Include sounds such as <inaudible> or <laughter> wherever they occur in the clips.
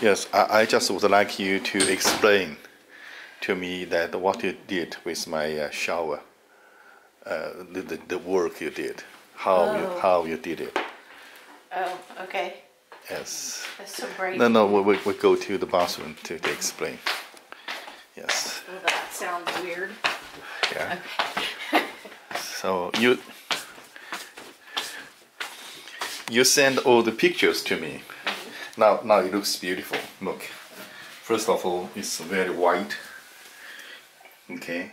Yes, I, I just would like you to explain to me that what you did with my uh, shower, uh, the, the, the work you did, how you Oh. how you did it. Oh, okay. Yes. That's so bright. No, no, we, we, we go to the bathroom to, to explain. Yes. Well, that sounds weird. Yeah. <laughs> so you you send all the pictures to me. Now now it looks beautiful. Look. First of all, it's very white. Okay.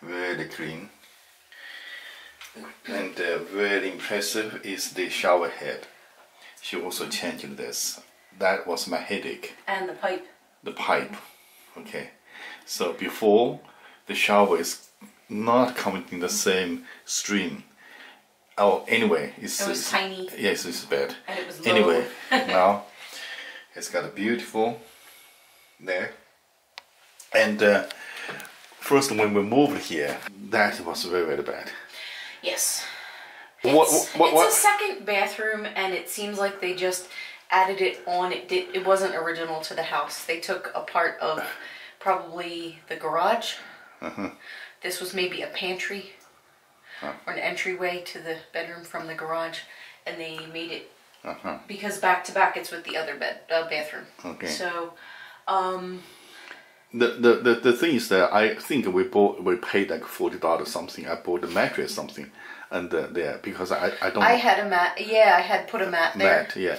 Very clean. And uh, very impressive is the shower head. She also changed this. That was my headache And the pipe. the pipe. Okay, so before the shower is not coming in the same stream. Oh, anyway, it's It was it's- tiny. Yes, it's bad. And it was low. Anyway, <laughs> now it's got a beautiful there. And uh, first, when we moved here, that was very very bad. Yes. What- It's, what- it's what- a second bathroom, and it seems like they just added it on. It did. It wasn't original to the house. They took a part of probably the garage. Uh-huh. This was maybe a pantry or an entryway to the bedroom from the garage, and they made it Uh-huh. because back to back it's with the other bed uh, bathroom. Okay. So, um, The, the, the, the thing is that I think we bought we paid like forty dollars something. I bought a mattress something, and uh, there because I I don't I had a mat. Yeah, I had put a mat there. mat yeah,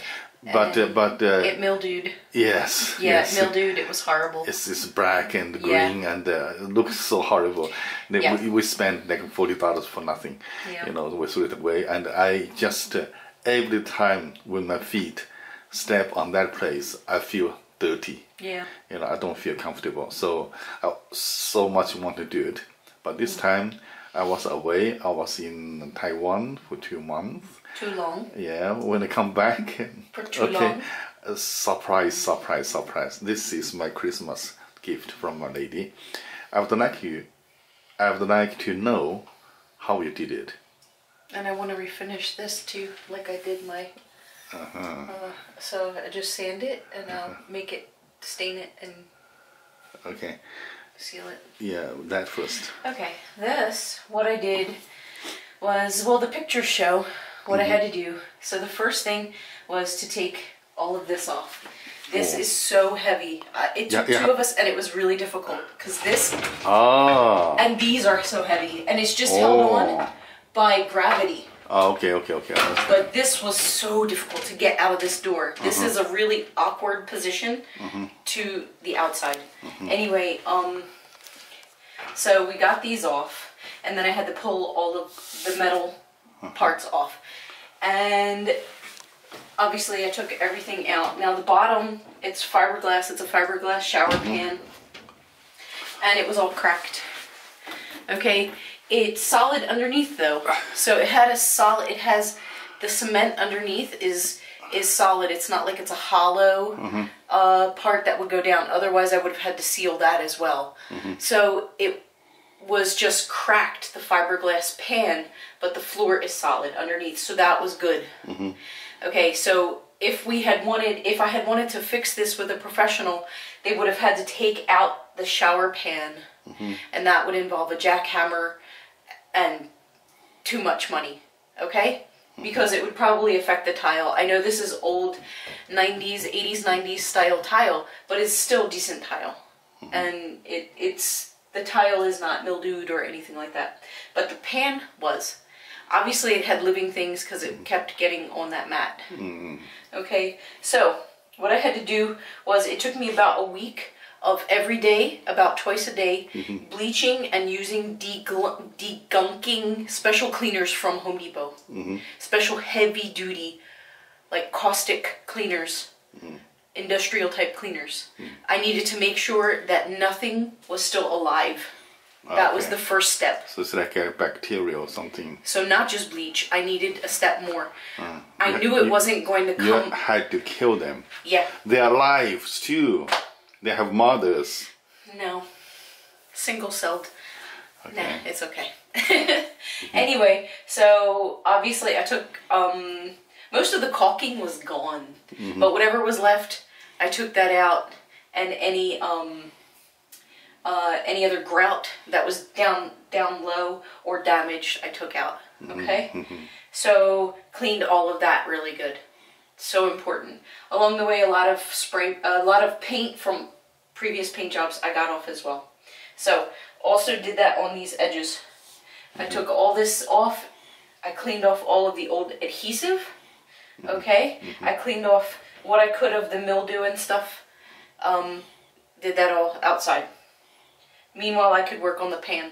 but uh, but uh, It mildewed. yes Yeah, yes it mildewed. It was horrible. it's, it's black and Yeah. green and uh, it looks so horrible. Yeah. We, we spent like forty dollars for nothing. Yeah. You know, we threw it away, and I just uh, every time when my feet step on that place, I feel dirty. Yeah. You know, I don't feel comfortable. So I so much want to do it, but this time I was away. I was in Taiwan for two months. Too long. Yeah, when I come back, For too <laughs> long? uh, surprise, surprise, surprise. This is my Christmas gift from my lady. I would like you, I would like to know how you did it. And I want to refinish this too, like I did my. Uh-huh. Uh, so I just sand it and I'll make it, stain it and Okay, seal it. yeah, that first. Okay, this, what I did was, well, the pictures show what I had to do. So the first thing was to take all of this off. This Oh. is so heavy. Uh, it took yeah. two of us and it was really difficult because this Ah, and these are so heavy and it's just held Oh. on by gravity. ah, okay, okay, okay. But this was so difficult to get out of this door. This Uh-huh. is a really awkward position to the outside. Anyway, um, so we got these off, and then I had to pull all of the metal parts off. And obviously, I took everything out. Now, the bottom, it's fiberglass, it's a fiberglass shower pan, and it was all cracked. Okay, it's solid underneath though. So it had a solid. It has the cement underneath is is solid. It's not like it's a hollow mm-hmm. uh, part that would go down. Otherwise, I would have had to seal that as well. Mm-hmm. So it was just cracked the fiberglass pan, but the floor is solid underneath. So that was good. Mm-hmm. Okay, so if we had wanted, if I had wanted to fix this with a professional, they would have had to take out the shower pan, and that would involve a jackhammer and too much money. Okay, mm-hmm. because it would probably affect the tile. I know this is old 90s, 80s, 90s style tile, but it's still decent tile, mm-hmm. and it it's the tile is not mildewed or anything like that, but the pan was. Obviously, it had living things because it mm-hmm. kept getting on that mat. Okay, so what I had to do was it took me about a week of every day, about twice a day, mm-hmm. bleaching and using degl- degunking special cleaners from Home Depot. Mm-hmm. Special heavy duty, like caustic cleaners, mm-hmm. industrial type cleaners. I needed to make sure that nothing was still alive. Ah, that was the first step. So it's like a bacteria or something. So not just bleach, I needed a step more. Ah, I knew it you- wasn't going to You come. had to kill them. Yeah, They are lives too. They have mothers. no. Single celled. Okay. Nah, it's okay. <laughs> anyway, so obviously I took um most of the caulking was gone, but whatever was left, I took that out, and any um, uh, any other grout that was down down low or damaged, I took out. Okay, so cleaned all of that really good. So important. Along the way, a lot of spray, a lot of paint from previous paint jobs I got off as well. So also did that on these edges. I took all this off. I cleaned off all of the old adhesive. Mm-hmm. Okay, mm-hmm. I cleaned off what I could of the mildew and stuff. Um, did that all outside. Meanwhile, I could work on the pan.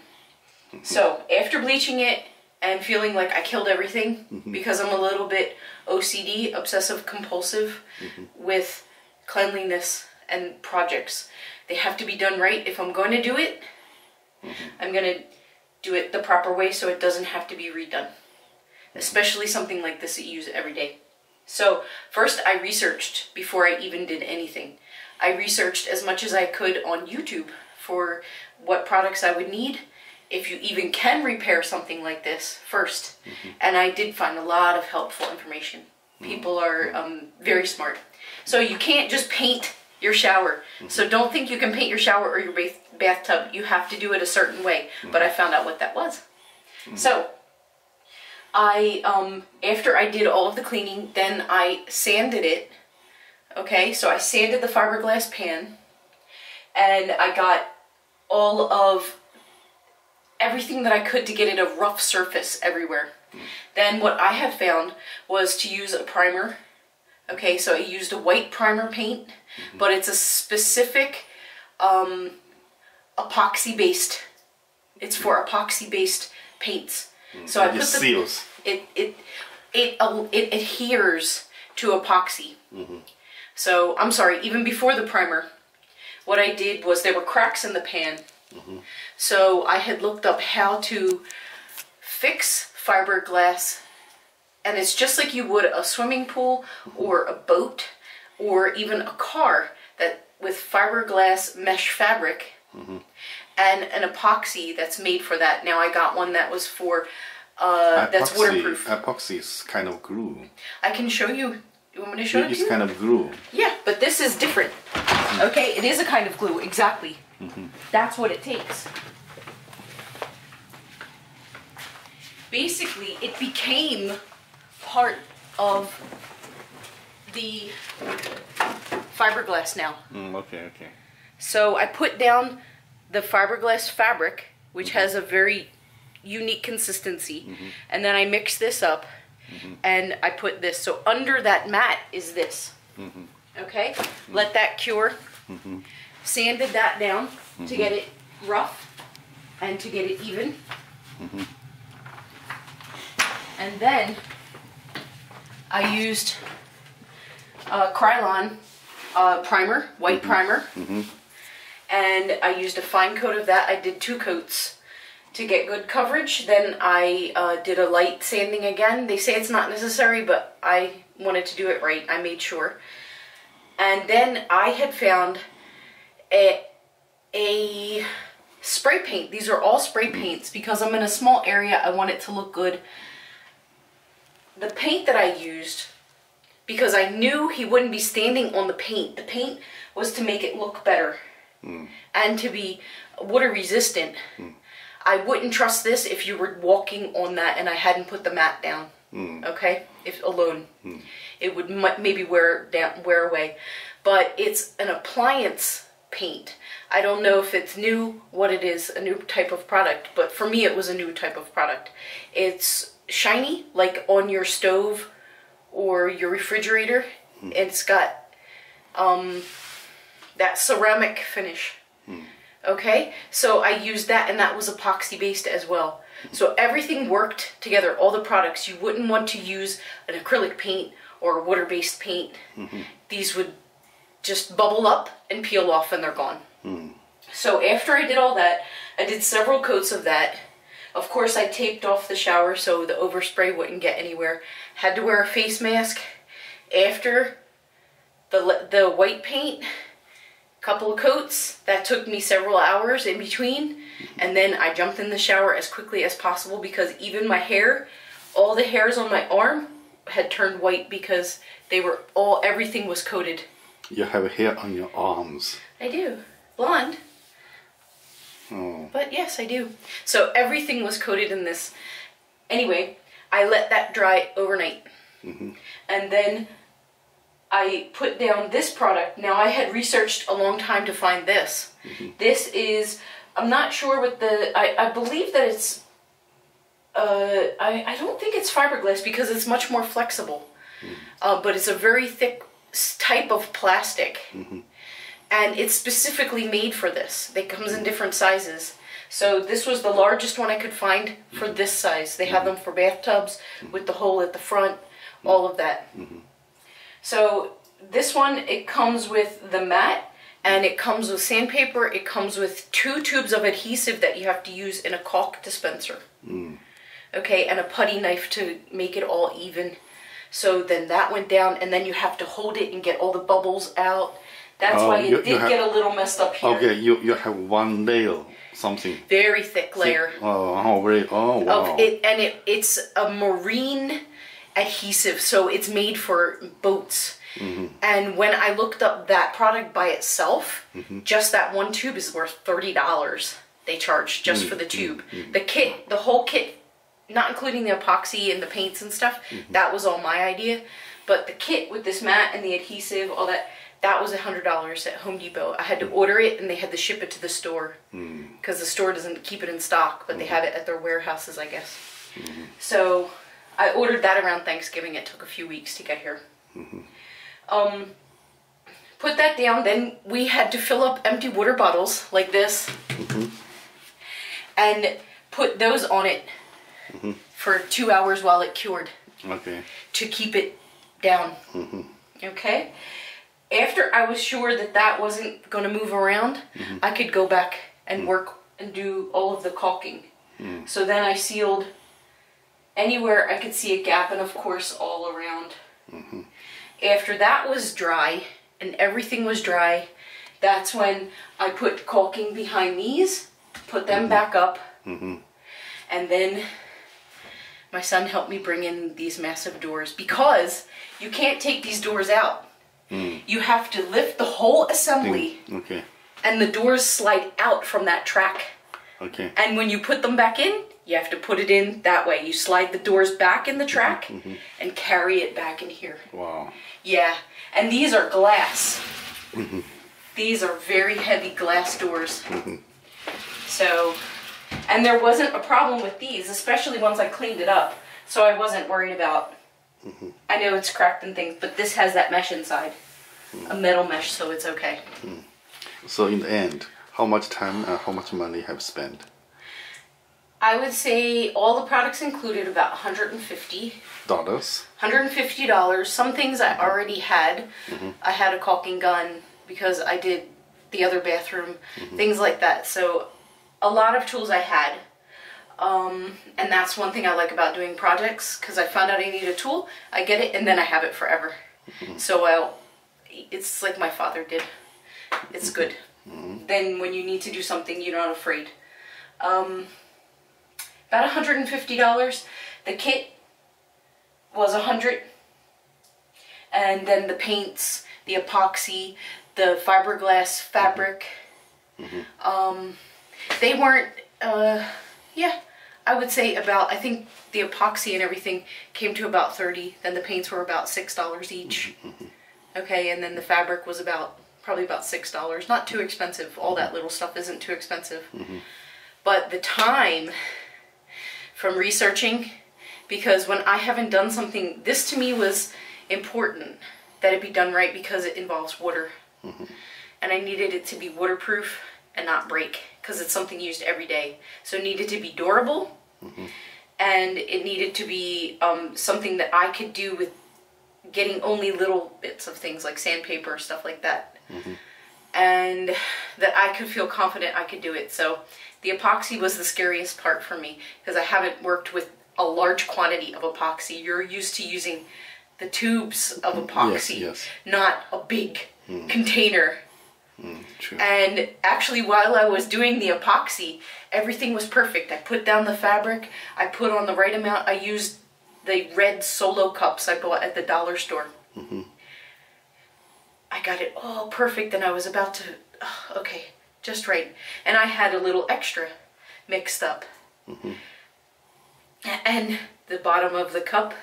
Mm-hmm. So after bleaching it and feeling like I killed everything because I'm a little bit OCD, obsessive compulsive, with cleanliness and projects. They have to be done right. If I'm going to do it, mm-hmm. I'm going to do it the proper way so it doesn't have to be redone. Especially something like this that you use every day. So, first I researched before I even did anything. I researched as much as I could on YouTube for what products I would need, if you even can repair something like this 1st mm-hmm. And I did find a lot of helpful information. Mm-hmm. People are um, very smart. So, you can't just paint your shower. So, mm-hmm. don't think you can paint your shower or your bath- bathtub. You have to do it a certain way. But I mm-hmm. found out what that was. Mm-hmm. So, I um after I did all of the cleaning, then I sanded it. Okay, so I sanded the fiberglass pan and I got all of everything that I could to get it a rough surface everywhere. Mm. Then what I have found was to use a primer. Okay, so I used a white primer paint, but it's a specific um, epoxy based. It's for epoxy based paints. So I put the seals. it it it uh, it adheres to epoxy. So I'm sorry. Even before the primer, what I did was there were cracks in the pan. So I had looked up how to fix fiberglass, and it's just like you would a swimming pool or a boat or even a car that with fiberglass mesh fabric mm-hmm. and an epoxy that's made for that. Now I got one that was for uh, that's Epoxy- waterproof. Epoxy is kind of glue. I can show you. You want me to show it to It's kind of glue. Yeah, but this is different. Mm-hmm. Okay, it is a kind of glue, exactly. Mm-hmm. That's what it takes. Basically, it became part of the fiberglass now. Mm, okay, okay. So I put down the fiberglass fabric, which mm-hmm. has a very unique consistency, mm-hmm. and then I mix this up mm-hmm. and I put this. So under that mat is this. Okay? Let that cure. Sanded that down to get it rough and to get it even. And then I used uh, Krylon uh, primer, white primer and I used a fine coat of that. I did two coats to get good coverage. Then I uh, did a light sanding again. They say it's not necessary, but I wanted to do it right. I made sure. And then I had found a, a spray paint. These are all spray paints because I'm in a small area. I want it to look good. The paint that I used because I knew he wouldn't be standing on the paint. The paint was to make it look better hmm. and to be water resistant. Hmm. I wouldn't trust this if you were walking on that and I hadn't put the mat down. Hmm. Okay, if alone, it would maybe wear down, wear away. But it's an appliance paint. I don't know if it's new, what it is, a new type of product. But for me, it was a new type of product. It's shiny, like on your stove or your refrigerator. Hmm. It's got um, that ceramic finish. Hmm. Okay, so I used that, and that was epoxy based as well. Hmm. So everything worked together. All the products. You wouldn't want to use an acrylic paint or a water based paint. Mm-hmm. These would just bubble up and peel off, and they're gone. So after I did all that, I did several coats of that. Of course, I taped off the shower so the overspray wouldn't get anywhere. Had to wear a face mask. After the the white paint, couple of coats. That took me several hours in between, and then I jumped in the shower as quickly as possible because even my hair, all the hairs on my arm, had turned white because they were all everything was coated. You have hair on your arms. I do. Blonde. Oh. But yes, I do. So everything was coated in this. Anyway, I let that dry overnight. And then I put down this product. Now I had researched a long time to find this. This is I'm not sure what the I, I believe that it's uh I, I don't think it's fiberglass because it's much more flexible. Uh, but it's a very thick type of plastic. And it's specifically made for this. It comes in different sizes. So this was the largest one I could find for this size. They have them for bathtubs with the hole at the front, all of that. Mm-hmm. So this one, it comes with the mat and it comes with sandpaper. It comes with two tubes of adhesive that you have to use in a caulk dispenser. Mm. Okay, and a putty knife to make it all even. So then that went down and then you have to hold it and get all the bubbles out. That's Oh, why it you- you did have- get a little messed up here. Okay, you, you have one layer, something. Very thick layer. Oh, oh, very, oh, wow. of it and it it's a marine adhesive so it's made for boats mm-hmm. and when i looked up that product by itself mm-hmm. just that one tube is worth $30 they charge just mm, for the mm, tube mm. the kit the whole kit not including the epoxy and the paints and stuff mm-hmm. that was all my idea but the kit with this mat and the adhesive all that that was a $100 at home depot i had to order it and they had to ship it to the store hmm. because the store doesn't keep it in stock, but they have it at their warehouses, I guess. Hmm. So I ordered that around Thanksgiving. It took a few weeks to get here. Hmm. Um, put that down. Then we had to fill up empty water bottles like this and put those on it for two hours while it cured Okay. to keep it down. Okay? After I was sure that that wasn't going to move around, mm-hmm. I could go back and mm. work and do all of the caulking. Mm. So then I sealed anywhere I could see a gap and, of course, all around. Mm-hmm. After that was dry and everything was dry, that's when I put caulking behind these, put them mm-hmm. back up, and then my son helped me bring in these massive doors because you can't take these doors out. You have to lift the whole assembly Okay. and the doors slide out from that track. Okay. And when you put them back in, you have to put it in that way. You slide the doors back in the track and carry it back in here. Wow. Yeah, and these are glass. Mm -hmm. These are very heavy glass doors. -hmm. So, and there wasn't a problem with these, especially once I cleaned it up. So I wasn't worried about. I know it's cracked and things, but this has that mesh inside, a metal mesh, so it's okay. So in the end, how much time and how much money have spent? I would say all the products included about 150 Dollars. $150. Some things I mm-hmm. already had. Mm-hmm. I had a caulking gun because I did the other bathroom, mm-hmm. things like that. So a lot of tools I had. Um, and that's one thing I like about doing projects because I found out I need a tool, I get it, and then I have it forever. So I'll, it's like my father did. It's good. Then when you need to do something, you're not afraid. Um, about $150. The kit was a hundred and then the paints the epoxy the fiberglass fabric um, they weren't uh, yeah i would say about i think the epoxy and everything came to about 30 then the paints were about six dollars each. Mm-hmm. Okay and then the fabric was about probably about six dollars. Not too expensive. All that little stuff isn't too expensive. Mm-hmm. But the time from researching because when I haven't done something, this to me was important that it be done right because it involves water. Mm-hmm. And I needed it to be waterproof and not break because it's something used every day. So it needed to be durable mm-hmm. and it needed to be um, something that I could do with getting only little bits of things like sandpaper, stuff like that. Mm-hmm. And that I could feel confident I could do it. So the epoxy was the scariest part for me because I haven't worked with a large quantity of epoxy. You're used to using the tubes of epoxy, yes. not a big mm. container. True. And actually, while I was doing the epoxy, everything was perfect. I put down the fabric, I put on the right amount. I used the red solo cups I bought at the dollar store. Mm-hmm. I got it all perfect and I was about to, oh, okay, just right. And I had a little extra mixed up. Mm-hmm. And the bottom of the cup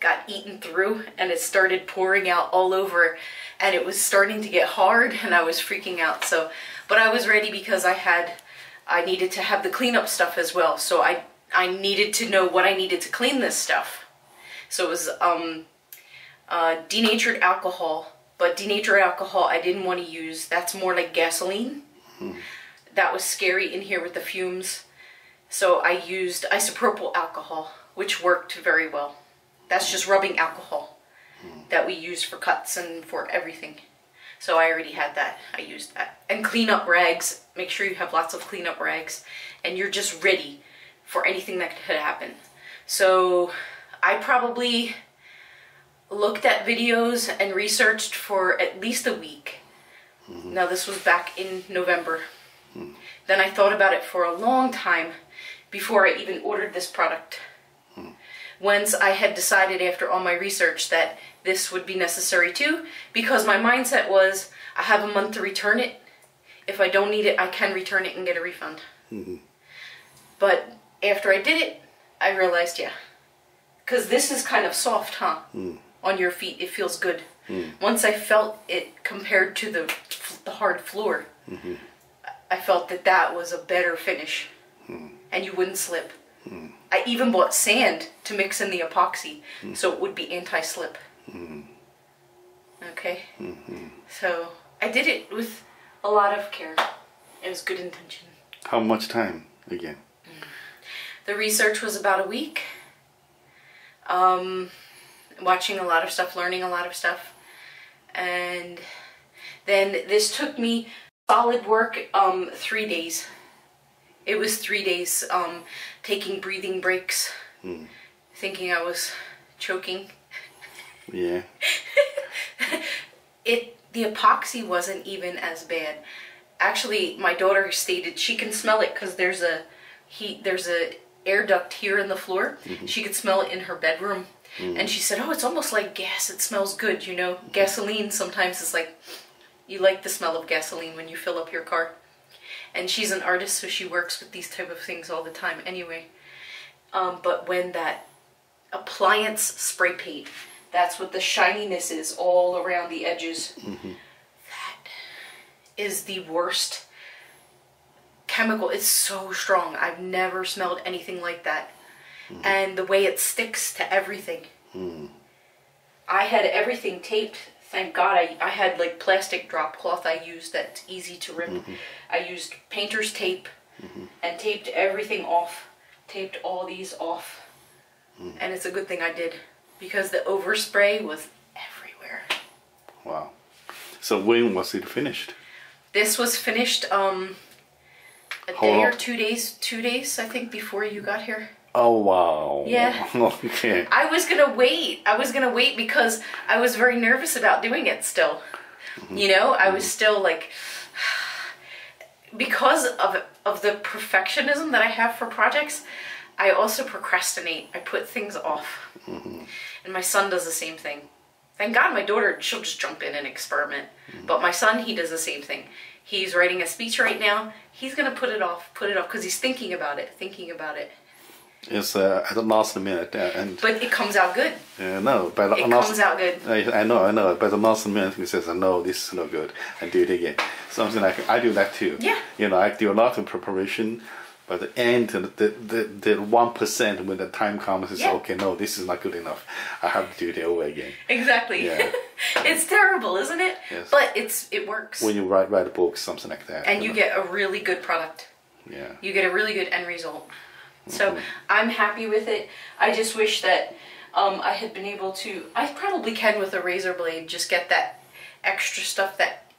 got eaten through and it started pouring out all over and it was starting to get hard and I was freaking out. So, but I was ready because I had, I needed to have the cleanup stuff as well. So I, I needed to know what I needed to clean this stuff. So it was um, uh, denatured alcohol, but denatured alcohol I didn't want to use. That's more like gasoline. That was scary in here with the fumes. So I used isopropyl alcohol, which worked very well. That's just rubbing alcohol that we use for cuts and for everything. So I already had that. I used that. And cleanup rags. Make sure you have lots of cleanup rags. And you're just ready for anything that could happen. So I probably looked at videos and researched for at least a week. Mm-hmm. Now this was back in November. Then I thought about it for a long time before I even ordered this product. Once I had decided after all my research that this would be necessary too, because my mindset was I have a month to return it. If I don't need it, I can return it and get a refund. Mm-hmm. But after I did it, I realized, yeah. Because this is kind of soft, huh? Mm. On your feet, it feels good. Mm. Once I felt it compared to the, the hard floor, mm-hmm. I felt that that was a better finish. Mm. And you wouldn't slip. I even bought sand to mix in the epoxy so it would be anti slip. Okay? So I did it with a lot of care. It was good intention. How much time again? The research was about a week. Um, watching a lot of stuff, learning a lot of stuff. And then this took me solid work um, three days. It was three days um, taking breathing breaks, hmm. thinking I was choking. Yeah. <laughs> It the epoxy wasn't even as bad. Actually, my daughter stated she can smell it because there's a heat there's a air duct here in the floor. Mm-hmm. She could smell it in her bedroom, mm-hmm. and she said, "Oh, it's almost like gas. It smells good. You know, gasoline sometimes is like you like the smell of gasoline when you fill up your car." And she's an artist, so she works with these type of things all the time. Anyway, um, but when that appliance spray paint, that's what the shininess is all around the edges. Mm-hmm. That is the worst chemical. It's so strong. I've never smelled anything like that. Mm-hmm. And the way it sticks to everything. Mm. I had everything taped. Thank God I, I had like plastic drop cloth I used that's easy to rip. Mm-hmm. I used painter's tape mm-hmm. and taped everything off. Taped all these off. Mm-hmm. And it's a good thing I did because the overspray was everywhere. Wow. So when was it finished? This was finished um a How day or two days, two days I think before you got here. Oh wow. Yeah. <laughs> Okay. I was gonna wait. I was gonna wait because I was very nervous about doing it still. Mm-hmm. You know, I was mm-hmm. still like <sighs> because of of the perfectionism that I have for projects, I also procrastinate. I put things off. Mm-hmm. And my son does the same thing. Thank God my daughter, she'll just jump in and experiment. But my son, he does the same thing. He's writing a speech right now. He's gonna put it off, put it off, because he's thinking about it, thinking about it. It's uh, at the last minute, uh, and But it comes out good. uh, no, but It last, comes out good. I, I know, I know. By the last minute, he says, "No, this is not good," and do it again. Something like I do that too. Yeah. You know, I do a lot of preparation, but the end, the the the one percent when the time comes, is Yeah. okay. No, this is not good enough. I have to do it over again. Exactly. Yeah. <laughs> it's terrible, isn't it? Yes. But it's it works. When you write write a book, something like that. and you know. get a really good product. yeah. You get a really good end result. So. I'm happy with it. I just wish that um, I had been able to. I probably can with a razor blade just get that extra stuff that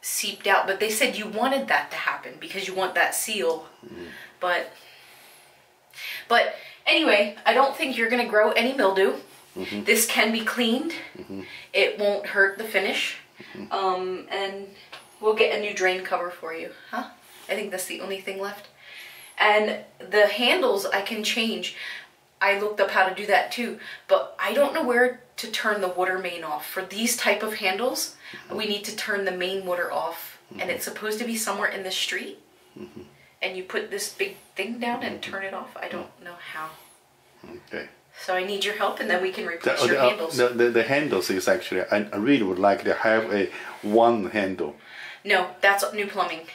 seeped out. But they said you wanted that to happen because you want that seal. Mm-hmm. But but anyway, I don't think you're gonna grow any mildew. Mm-hmm. This can be cleaned. It won't hurt the finish. Mm-hmm. Um, and we'll get a new drain cover for you, huh? I think that's the only thing left. And the handles I can change. I looked up how to do that too, but I don't know where to turn the water main off. For these type of handles, we need to turn the main water off, and it's supposed to be somewhere in the street. And you put this big thing down and turn it off. I don't know how. Okay. So I need your help, and then we can The, replace uh, your the, uh, handles. the, the, the handles is actually, I, I really would like to have a one handle. No, that's new plumbing.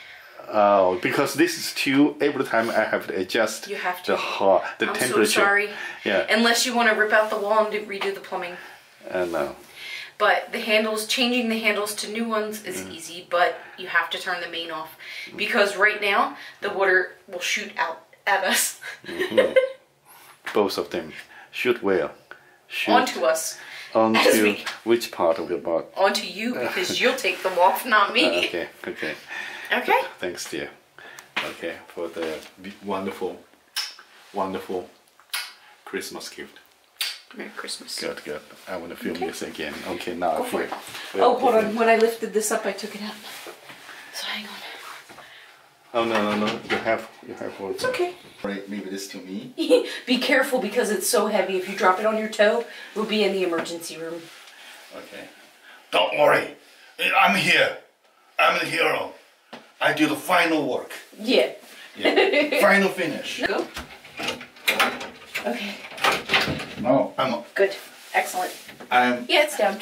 Oh, because this is too. Every time I have to adjust You have to. the hot, the I'm temperature. so sorry. Yeah, Unless you want to rip out the wall and do, redo the plumbing. and uh, But the handles, changing the handles to new ones is Mm. easy, but you have to turn the main off. Because right now, the water will shoot out at us, <laughs> both of them shoot well. Shoot onto us, onto we- which part of your body? onto you, because <laughs> you'll take them off, not me. Okay, okay. Okay? Thanks, dear. Okay, for the wonderful, wonderful Christmas gift. Merry Christmas. Good, good. I want to film Okay. this again. Okay, now Go I feel. Oh, hold on. When I lifted this up, I took it out. So hang on. Oh no, no, no! You have, you have one. It's okay. Right, leave this to me. <laughs> Be careful because it's so heavy. If you drop it on your toe, we'll be in the emergency room. Okay. Don't worry. I'm here. I'm the hero. I do the final work. Yeah. Yeah. <laughs> final finish. Go. Okay. No, I'm. Good. Excellent. I'm. Yeah, it's down.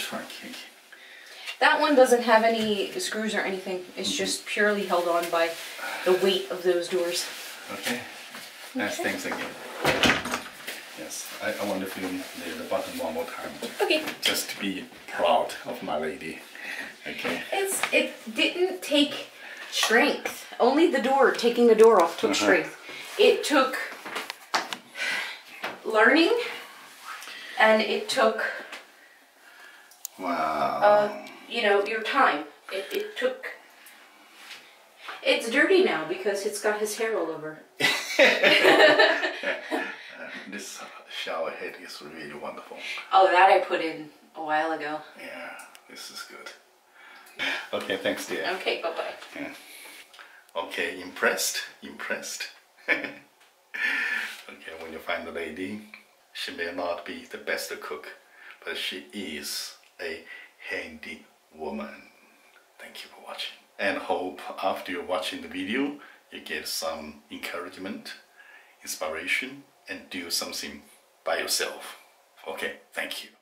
That one doesn't have any screws or anything. It's mm-hmm. just purely held on by the weight of those doors. Okay. Nice. Okay. Thanks again. Yes, I, I want to film the, the button one more time, Okay. just to be proud of my lady. Okay. It's it didn't take strength. Only the door taking the door off took Uh-huh. strength. It took learning and it took Wow. uh, you know, your time. It, it took. It's dirty now because it's got his hair all over. <laughs> this shower head is really wonderful. Oh, that I put in a while ago. Yeah, this is good. <laughs> Okay, thanks, dear. Okay, bye bye. Yeah. Okay, impressed? Impressed? <laughs> okay, when you find a lady, she may not be the best cook, but she is a handy woman. Thank you for watching. And hope after you're watching the video, you get some encouragement, inspiration, and do something by yourself. Okay, thank you.